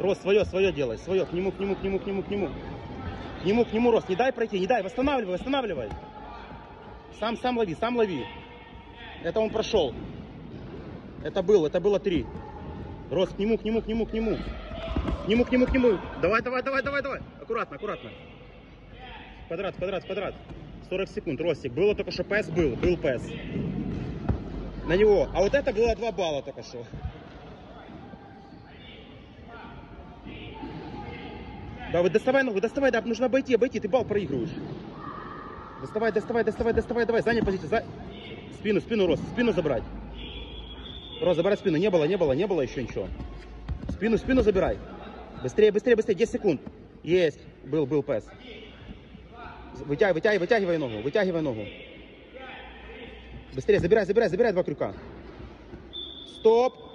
Рост, свое, свое делай, свое, к нему, к нему, к нему, к нему, к нему. К нему, к нему, Рост, не дай пройти, не дай, восстанавливай, восстанавливай. Сам, сам лови, сам лови. Это он прошел. Это был, это было три. Рост, к нему, к нему, к нему, к нему. К нему, к нему, к нему. Давай, давай, давай, давай, давай. Аккуратно, аккуратно. Квадрат, квадрат, квадрат. 40 секунд, Ростик. Было только что ПС был, был ПС. На него. А вот это было 2 балла только что. Да, вот доставай ногу, доставай, да, нужно обойти, обойти, ты бал проигрываешь. Доставай, доставай, доставай, доставай, давай, заняй позицию, за... спину, спину, Рос, спину забрать. Рос, забирай спину, не было, не было, не было еще ничего. Спину, спину забирай. Быстрее, быстрее, быстрее, 10 секунд. Есть, был, был пес. Вытягивай, вытягивай, вытягивай ногу, вытягивай ногу. Быстрее, забирай, забирай, забирай два крюка. Стоп.